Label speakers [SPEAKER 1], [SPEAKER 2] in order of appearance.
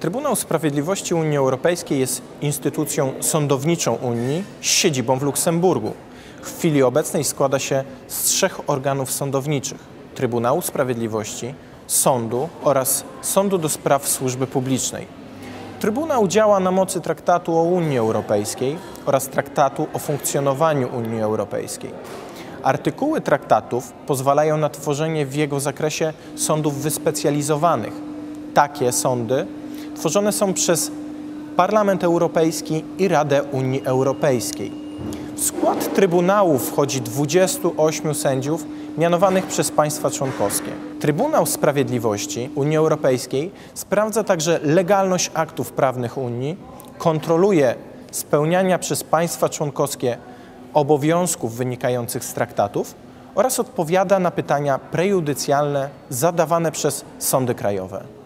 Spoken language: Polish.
[SPEAKER 1] Trybunał Sprawiedliwości Unii Europejskiej jest instytucją sądowniczą Unii z siedzibą w Luksemburgu. W chwili obecnej składa się z trzech organów sądowniczych: Trybunału Sprawiedliwości, Sądu oraz Sądu do Spraw Służby Publicznej. Trybunał działa na mocy Traktatu o Unii Europejskiej oraz Traktatu o funkcjonowaniu Unii Europejskiej. Artykuły traktatów pozwalają na tworzenie w jego zakresie sądów wyspecjalizowanych. Takie sądy tworzone są przez Parlament Europejski i Radę Unii Europejskiej. W skład Trybunału wchodzi 28 sędziów mianowanych przez państwa członkowskie. Trybunał Sprawiedliwości Unii Europejskiej sprawdza także legalność aktów prawnych Unii, kontroluje spełniania przez państwa członkowskie obowiązków wynikających z traktatów oraz odpowiada na pytania prejudycjalne zadawane przez sądy krajowe.